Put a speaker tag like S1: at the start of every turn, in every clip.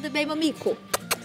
S1: Tudo bem, Mamico?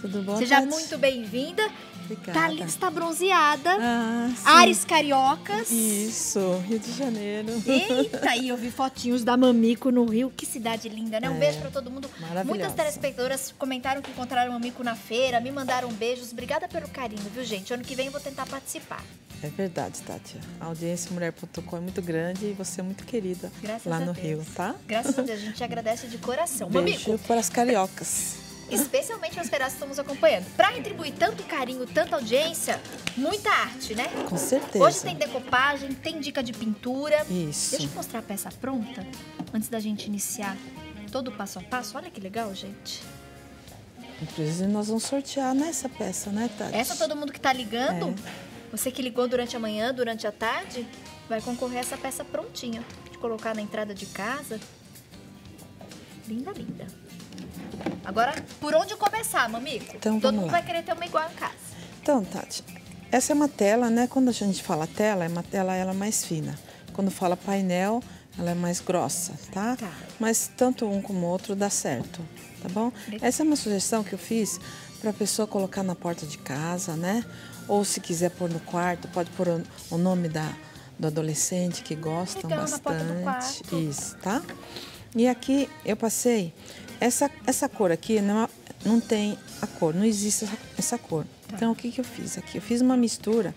S2: Tudo bom,
S1: Seja
S2: Tati?
S1: muito bem-vinda.
S2: Obrigada.
S1: Tá, ali- está bronzeada.
S2: Ah.
S1: Ares cariocas.
S2: Isso, Rio de Janeiro.
S1: Eita, aí eu vi fotinhos da Mamico no Rio. Que cidade linda, né? Um
S2: É,
S1: beijo pra todo mundo. Muitas telespectadoras comentaram que encontraram o Mamico na feira, me mandaram beijos. Obrigada pelo carinho, viu, gente? Ano que vem eu vou tentar participar.
S2: É verdade, Tati. A audiência mulher.com é muito grande e você é muito querida
S1: Graças
S2: lá no
S1: Deus.
S2: Rio, tá?
S1: Graças a Deus, a gente agradece de coração.
S2: Beijo
S1: Mamico,
S2: para as cariocas.
S1: Especialmente para as feiras que estamos acompanhando. Pra retribuir tanto carinho, tanta audiência, muita arte, né?
S2: Com certeza.
S1: Hoje tem decopagem, tem dica de pintura.
S2: Isso.
S1: Deixa eu mostrar a peça pronta antes da gente iniciar todo o passo a passo. Olha que legal, gente.
S2: Inclusive, nós vamos sortear nessa peça, né, Tati?
S1: Essa todo mundo que tá ligando,
S2: É.
S1: você que ligou durante a manhã, durante a tarde, vai concorrer a essa peça prontinha. De colocar na entrada de casa. Linda, linda. Agora, por onde começar, mamico?
S2: Então,
S1: todo mundo
S2: lá.
S1: vai querer ter uma igual em casa.
S2: Então, Tati, essa é uma tela, né? Quando a gente fala tela, é uma tela ela mais fina. Quando fala painel, ela é mais grossa, tá?
S1: Tá.
S2: Mas tanto um como o outro dá certo, tá bom? Essa é uma sugestão que eu fiz para a pessoa colocar na porta de casa, né? Ou se quiser pôr no quarto, pode pôr o, nome da, do adolescente que gostam
S1: Legal, na porta do
S2: bastante.
S1: quarto.
S2: Isso, tá? E aqui eu passei essa, essa cor aqui não, não tem a cor, não existe essa, essa cor.
S1: Tá.
S2: Então o que, que eu fiz aqui? Eu fiz uma mistura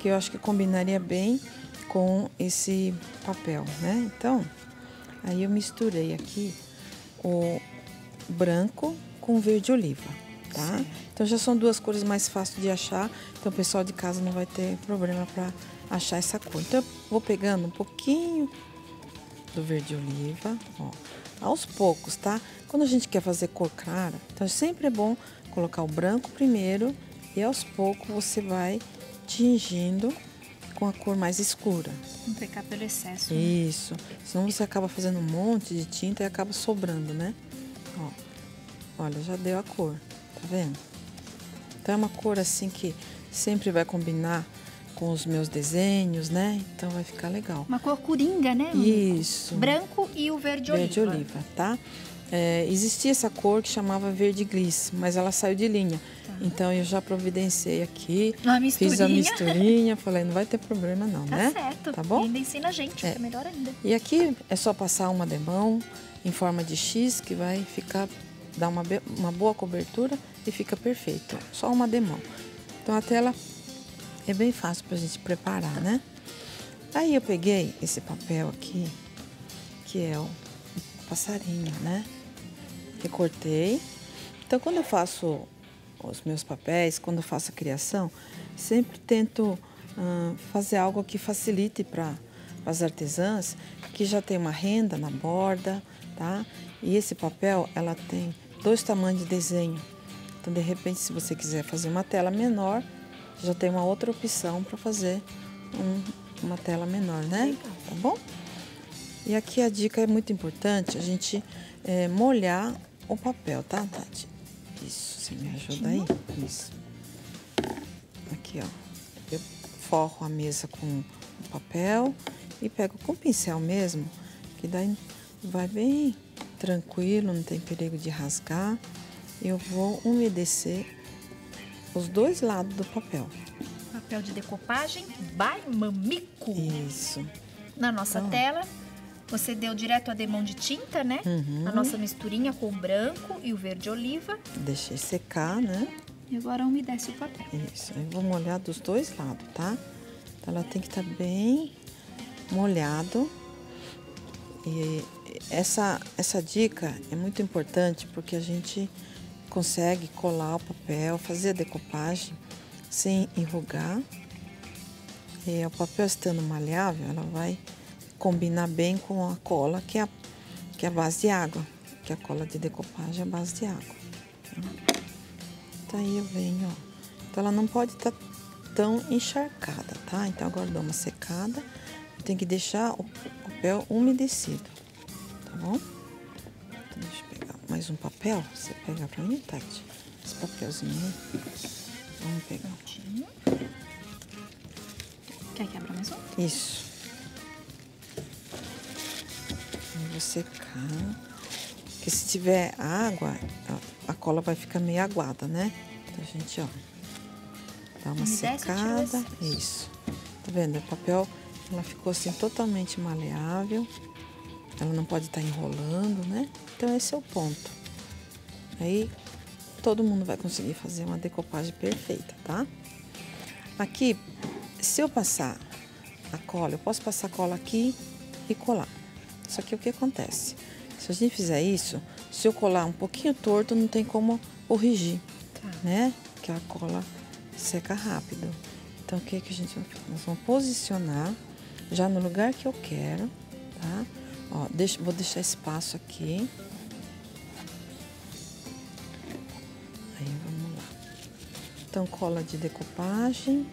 S2: que eu acho que combinaria bem com esse papel, né? Então, aí eu misturei aqui o branco com verde oliva, tá?
S1: Certo.
S2: Então já são duas cores mais fáceis de achar, então o pessoal de casa não vai ter problema para achar essa cor. Então eu vou pegando um pouquinho do verde oliva, ó, aos poucos, tá? Quando a gente quer fazer cor clara, então sempre é bom colocar o branco primeiro e aos poucos você vai tingindo com a cor mais escura.
S1: Não pecar pelo excesso. né?
S2: Isso. Senão você acaba fazendo um monte de tinta e acaba sobrando, né? Ó. Olha, já deu a cor, tá vendo? Então é uma cor assim que sempre vai combinar com os meus desenhos, né? Então vai ficar legal.
S1: Uma cor coringa, né?
S2: Isso.
S1: Branco e o verde,
S2: Verde
S1: oliva.
S2: oliva, tá? É, existia essa cor que chamava verde gliss, mas ela saiu de linha. Então eu já providenciei aqui, fiz a
S1: misturinha.
S2: falei, não vai ter problema não,
S1: Tá
S2: né?
S1: certo.
S2: Tá bom?
S1: E ainda ensina a gente,
S2: É.
S1: é melhor ainda.
S2: E aqui é só passar uma demão em forma de X que vai ficar, dar uma, uma boa cobertura e fica perfeito. Só uma demão. Então a tela é bem fácil pra gente preparar, né? Aí eu peguei esse papel aqui, que é o passarinho, né? Recortei. Então quando eu faço os meus papéis, quando eu faço a criação, sempre tento fazer algo que facilite para as artesãs que já tem uma renda na borda, tá? E esse papel, ela tem dois tamanhos de desenho. Então, de repente, se você quiser fazer uma tela menor, já tem uma outra opção para fazer um- uma tela menor, né? Tá bom? E aqui a dica é muito importante, a gente eh, molhar o papel, tá, Tati? Isso, você me ajuda aí? Isso. Aqui, ó. Eu forro a mesa com o papel e pego com o pincel mesmo, que daí vai bem tranquilo, não tem perigo de rasgar. Eu vou umedecer os dois lados do papel.
S1: Papel de decopagem by Mamico.
S2: Isso.
S1: Na nossa
S2: Então.
S1: tela, você deu direto a demão de tinta, né?
S2: Uhum.
S1: A nossa misturinha com o branco e o verde oliva.
S2: Deixei secar, né?
S1: E agora umedece o papel.
S2: Isso, eu vou molhar dos dois lados, tá? Então ela tem que estar bem molhado. E essa, essa dica é muito importante porque a gente consegue colar o papel, fazer a decopagem sem enrugar. E o papel estando maleável, ela vai combinar bem com a cola, que é a, que é a base de água. Que a cola de decopagem é a base de água. tá? Então aí eu venho, ó. Então ela não pode estar tão encharcada, tá? Então agora dou uma secada. Tem que deixar o papel umedecido, tá bom? Mais um papel. Você pega pra mim, Tati? Esse papelzinho aí. Vamos pegar.
S1: Quer que abra mais um?
S2: Isso. Vou secar. Porque se tiver água, a, a cola vai ficar meio aguada, né? Então a gente, ó, dá uma secada. Isso. Tá vendo? O papel, ela ficou assim totalmente maleável. Ela não pode estar tá enrolando, né? Então esse é o ponto. Aí todo mundo vai conseguir fazer uma decopagem perfeita, tá? Aqui, se eu passar a cola, eu posso passar a cola aqui e colar. Só que o que acontece? Se a gente fizer isso, se eu colar um pouquinho torto, não tem como corrigir, tá. né? Que a cola seca rápido. Então, o que, é que a gente vai fazer? Nós vamos posicionar já no lugar que eu quero, tá? Ó, deixa, vou deixar espaço aqui. Então, cola de decopagem.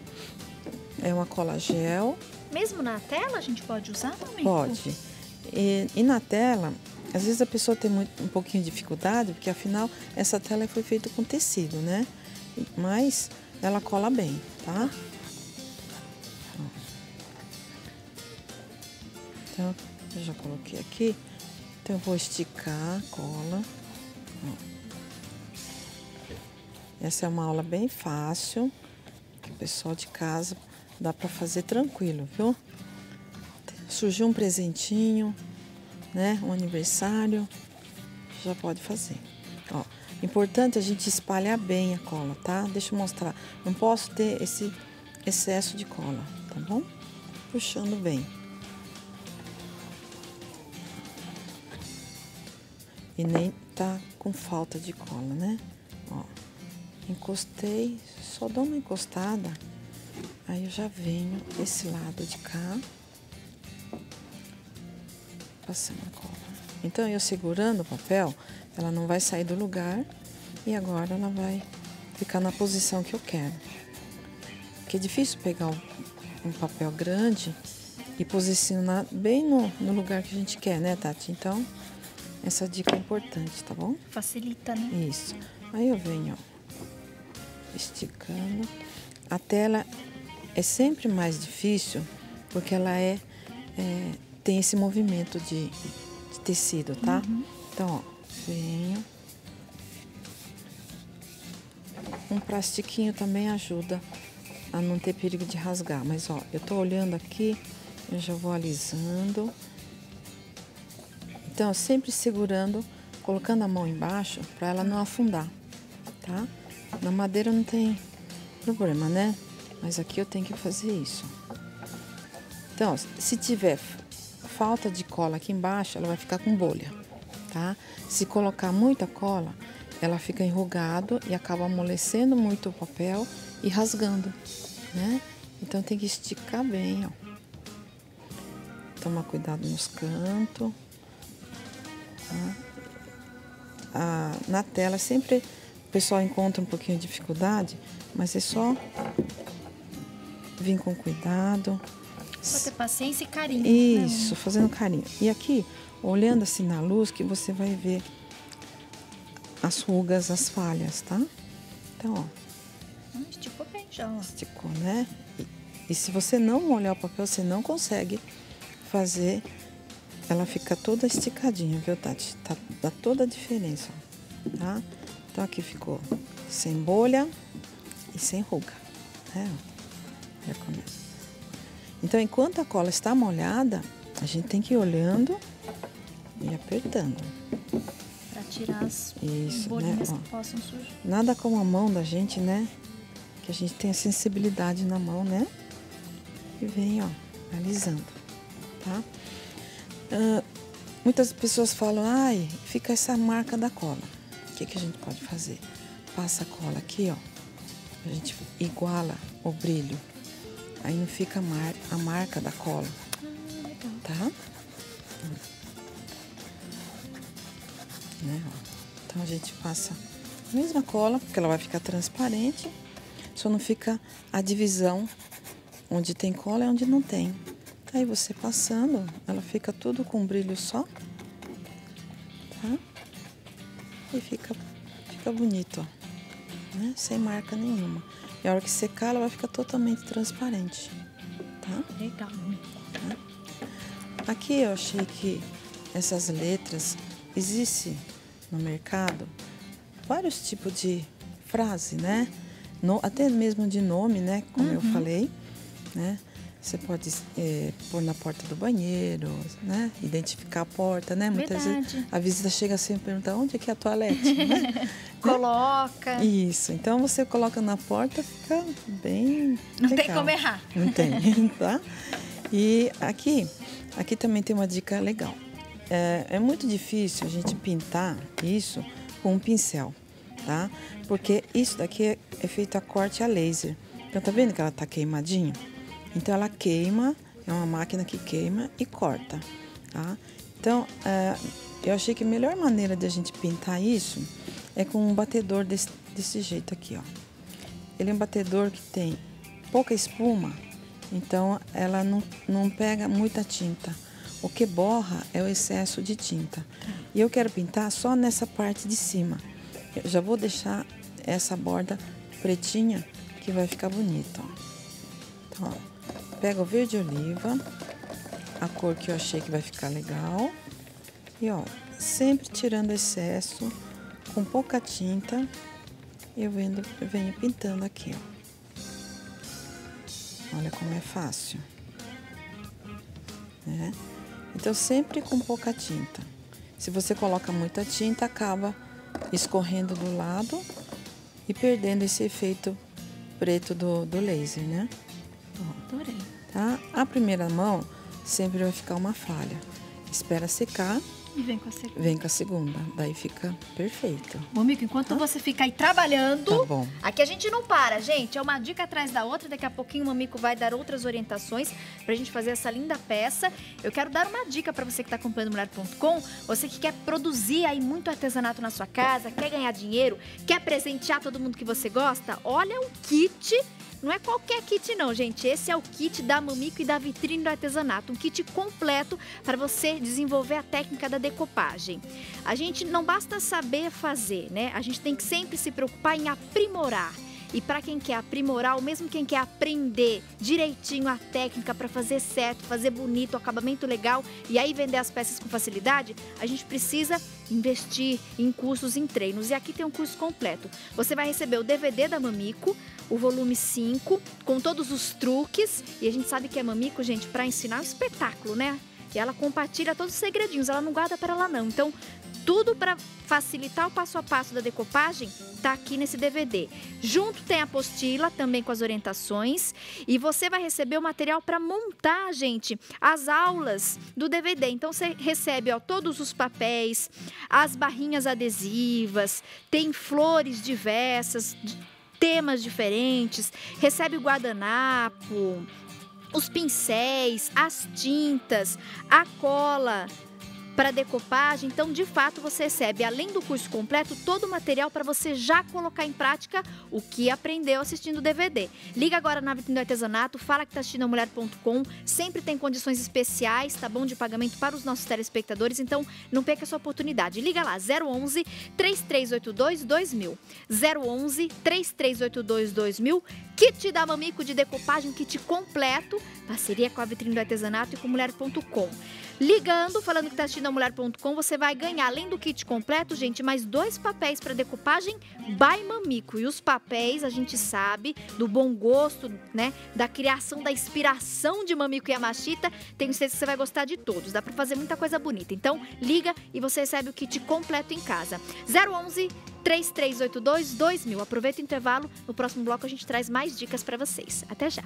S2: É uma cola gel.
S1: Mesmo na tela a gente pode usar também?
S2: Pode. E, e na tela, às vezes a pessoa tem muito, um pouquinho de dificuldade, porque afinal essa tela foi feita com tecido, né? Mas ela cola bem, tá? Então, eu já coloquei aqui. Então, eu vou esticar a cola. Essa é uma aula bem fácil, que o pessoal de casa dá para fazer tranquilo, viu? Surgiu um presentinho, né? Um aniversário, já pode fazer. Ó, importante a gente espalhar bem a cola, tá? Deixa eu mostrar. Não posso ter esse excesso de cola, tá bom? Puxando bem. E nem tá com falta de cola, né? Ó, encostei, só dou uma encostada, aí eu já venho esse lado de cá, passando a cola. Então, eu segurando o papel, ela não vai sair do lugar e agora ela vai ficar na posição que eu quero. Porque é difícil pegar um papel grande e posicionar bem no, no lugar que a gente quer, né, Tati? Então, essa dica é importante, tá bom?
S1: Facilita, né?
S2: Isso. Aí eu venho ó, esticando. A tela é sempre mais difícil porque ela é, é tem esse movimento de, de tecido, tá? Uhum. Então, ó, venho. Um plastiquinho também ajuda a não ter perigo de rasgar. Mas, ó, eu tô olhando aqui, eu já vou alisando. Então, sempre segurando, colocando a mão embaixo para ela não afundar, tá? Na madeira não tem problema, né? Mas aqui eu tenho que fazer isso. Então, se tiver falta de cola aqui embaixo, ela vai ficar com bolha, tá? Se colocar muita cola, ela fica enrugado e acaba amolecendo muito o papel e rasgando, né? Então tem que esticar bem, ó. Tomar cuidado nos cantos. Ah, na tela sempre pessoal encontra um pouquinho de dificuldade, mas é só vir com cuidado.
S1: Só ter paciência e carinho. Né,
S2: Isso, né? fazendo carinho. E aqui, olhando assim na luz, que você vai ver as rugas, as falhas, tá? Então, ó.
S1: Hum, esticou bem já, ó.
S2: Esticou, né? E, e se você não olhar o papel, você não consegue fazer ela fica toda esticadinha, viu, Tati? Tá, dá toda a diferença, tá? Então aqui ficou sem bolha e sem ruga, né? Então, enquanto a cola está molhada, a gente tem que ir olhando e apertando.
S1: Para tirar as Isso, bolinhas né? que possam surgir.
S2: Nada como a mão da gente, né? Que a gente tem a sensibilidade na mão, né? E vem, ó, alisando, tá? Uh, muitas pessoas falam, ai, fica essa marca da cola. Que, que a gente pode fazer? Passa a cola aqui, ó. A gente iguala o brilho. Aí não fica a, mar a marca da cola. Tá? Né, então a gente passa a mesma cola, porque ela vai ficar transparente. Só não fica a divisão onde tem cola e onde não tem. Aí você passando, ela fica tudo com brilho só. Tá? E fica, fica bonito, ó. Né? Sem marca nenhuma. E a hora que secar, ela vai ficar totalmente transparente. Tá?
S1: Legal.
S2: Tá? Aqui eu achei que essas letras, existe no mercado vários tipos de frase, né? No, até mesmo de nome, né? Como uhum. eu falei, né? Você pode é, pôr na porta do banheiro, né? Identificar a porta, né? Muitas
S1: Verdade.
S2: vezes a visita chega assim e pergunta onde é que é a toalete, né?
S1: Coloca.
S2: Isso. Então você coloca na porta, fica bem
S1: Não
S2: legal.
S1: tem como errar.
S2: Não tem, tá? E aqui, aqui também tem uma dica legal. É, é muito difícil a gente pintar isso com um pincel, tá? Porque isso daqui é, é feito a corte a laser. Então tá vendo que ela tá queimadinha? Então ela queima, é uma máquina que queima e corta, tá? Então é, eu achei que a melhor maneira de a gente pintar isso é com um batedor desse, desse jeito aqui, ó. Ele é um batedor que tem pouca espuma, então ela não, não pega muita tinta. O que borra é o excesso de tinta. E eu quero pintar só nessa parte de cima. Eu já vou deixar essa borda pretinha que vai ficar bonita. Então, ó, Pega o verde oliva, a cor que eu achei que vai ficar legal. E ó, sempre tirando excesso, com pouca tinta, eu venho, venho pintando aqui, ó. Olha como é fácil. Né? Então, sempre com pouca tinta. Se você coloca muita tinta, acaba escorrendo do lado e perdendo esse efeito preto do, do laser, né? Tá? A primeira mão sempre vai ficar uma falha. Espera secar.
S1: E vem com a segunda.
S2: Vem com a segunda. Daí fica perfeito.
S1: Bom, amigo, enquanto tá? você fica aí trabalhando,
S2: tá bom.
S1: aqui a gente não para, gente. É uma dica atrás da outra. Daqui a pouquinho o Mamico vai dar outras orientações pra gente fazer essa linda peça. Eu quero dar uma dica para você que tá acompanhando mulher.com. Você que quer produzir aí muito artesanato na sua casa, quer ganhar dinheiro, quer presentear todo mundo que você gosta, olha o kit não é qualquer kit não, gente. Esse é o kit da Mamico e da Vitrine do Artesanato. Um kit completo para você desenvolver a técnica da decopagem. A gente não basta saber fazer, né? A gente tem que sempre se preocupar em aprimorar. E para quem quer aprimorar, ou mesmo quem quer aprender direitinho a técnica para fazer certo, fazer bonito, acabamento legal e aí vender as peças com facilidade, a gente precisa investir em cursos, em treinos. E aqui tem um curso completo. Você vai receber o DVD da Mamico, o volume 5, com todos os truques. E a gente sabe que é Mamico, gente, para ensinar é espetáculo, né? Ela compartilha todos os segredinhos, ela não guarda para ela não. Então, tudo para facilitar o passo a passo da decopagem tá aqui nesse DVD. Junto tem a apostila também com as orientações e você vai receber o material para montar, gente, as aulas do DVD. Então você recebe ó, todos os papéis, as barrinhas adesivas, tem flores diversas, temas diferentes, recebe o guardanapo, os pincéis, as tintas, a cola para decopagem. Então, de fato, você recebe, além do curso completo, todo o material para você já colocar em prática o que aprendeu assistindo o DVD. Liga agora na Vitrine do Artesanato, fala que está assistindo a mulher.com. Sempre tem condições especiais, tá bom, de pagamento para os nossos telespectadores. Então, não perca essa oportunidade. Liga lá, 011 3382 2000. 011 3382 2000. Kit da Mamico de decopagem, kit completo, parceria com a Vitrine do Artesanato e com mulher.com. Ligando, falando que está assistindo a mulher.com, você vai ganhar, além do kit completo, gente, mais dois papéis para decupagem by Mamico. E os papéis, a gente sabe, do bom gosto, né? Da criação, da inspiração de Mamico e a. Tenho certeza que você vai gostar de todos. Dá para fazer muita coisa bonita. Então, liga e você recebe o kit completo em casa. 011 3382 2000. Aproveita o intervalo. No próximo bloco a gente traz mais dicas para vocês. Até já.